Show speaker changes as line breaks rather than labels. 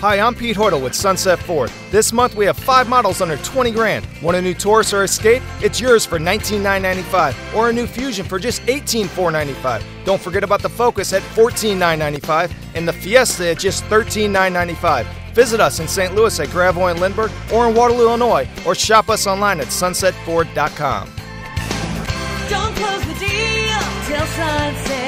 Hi, I'm Pete Hortle with Sunset Ford. This month we have five models under 20 grand. Want a new Taurus or Escape? It's yours for $19,995, or a new Fusion for just $18,495. Don't forget about the Focus at $14,995 and the Fiesta at just $13,995. Visit us in St. Louis at Gravois and Lindbergh or in Waterloo, Illinois, or shop us online at sunsetford.com.
Don't close the deal till sunset.